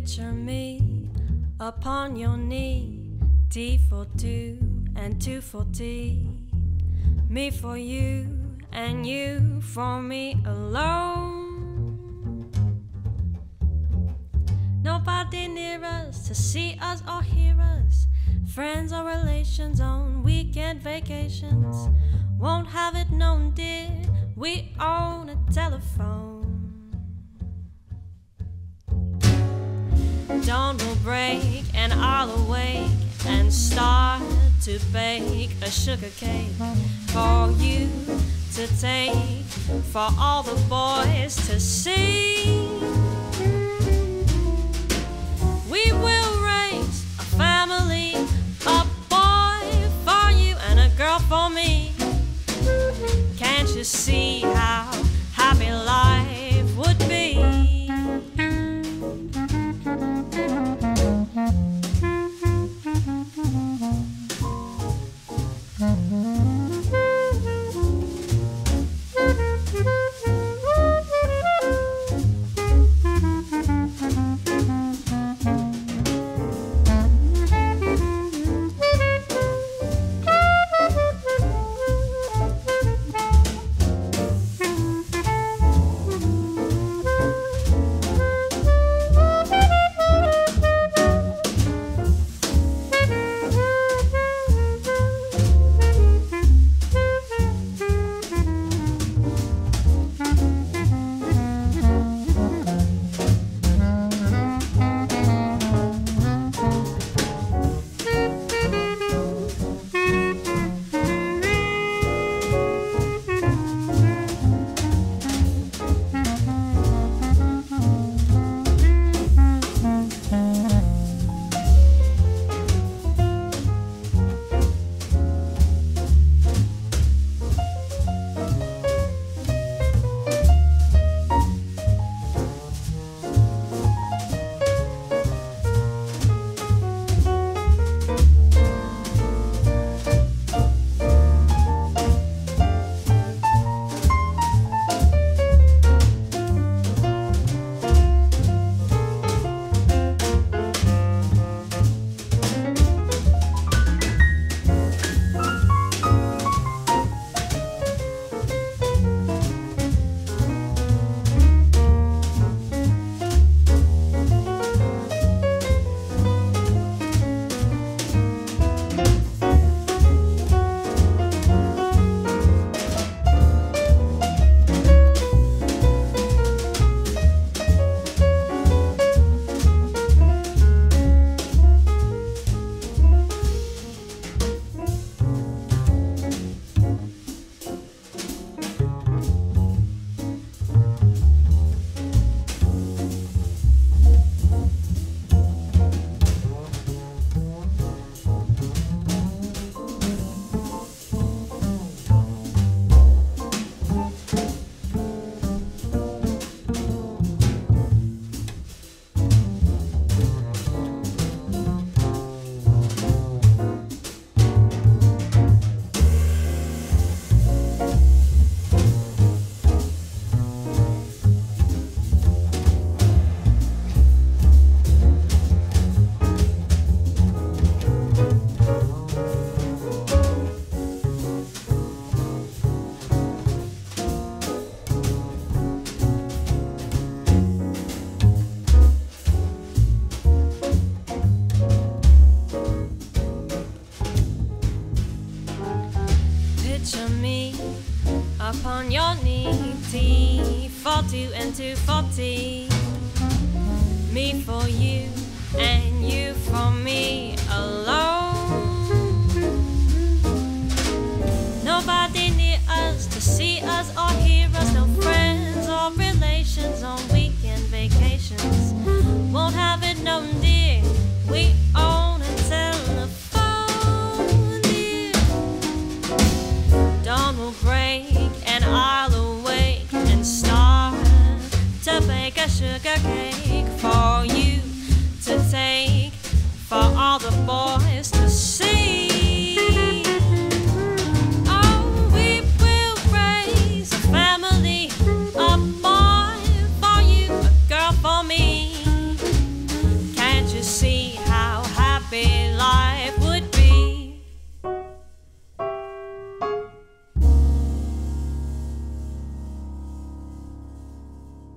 Picture me upon your knee, Tea for two and two for Tea. Me for you and you for me alone. Nobody near us to see us or hear us. Friends or relations on weekend vacations. Won't have it known, dear, we own a telephone. Dawn will break and I'll awake and start to bake a sugar cake for you to take, for all the boys to see. Upon your knee, Tea for two and two for Tea. Me for you and a sugar cake for you to take for all the boys to see.